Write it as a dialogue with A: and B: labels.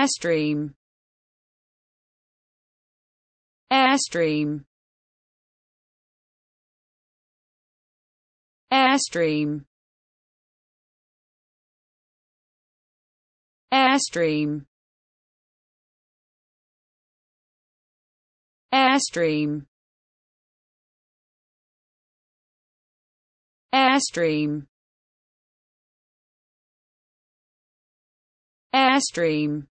A: Airstream. Airstream. Airstream. Airstream. Airstream. Airstream. Airstream.